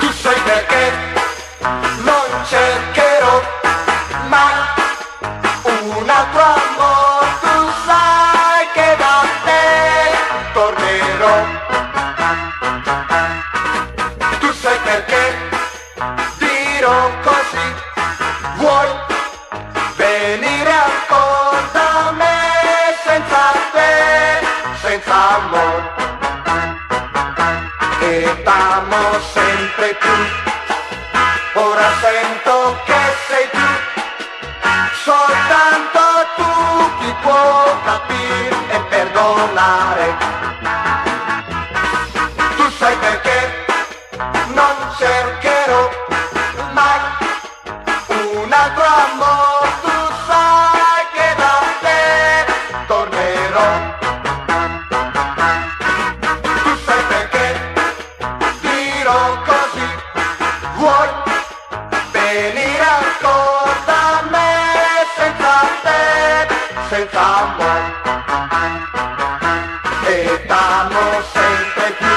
Tu sai perché? Non cercherò te, senza amore e t'amo sempre più. Ora sento che sei tu, soltanto tu chi può capire e perdonare. Tu sai perché non cercherò mai un altro amore, tu sai che da tornerò. vuoi venire accorda a me senza te, senza voi. E t'amo sempre più,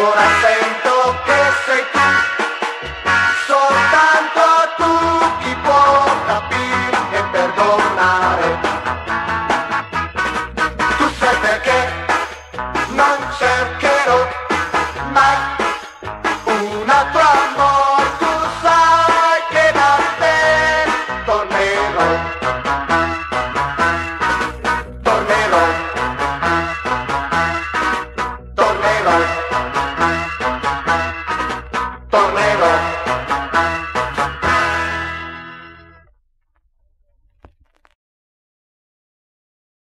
ora sento che sei tu, soltanto tu chi può capire e perdonare. Tu sai perché non cercherò mai Tornado. Tornado.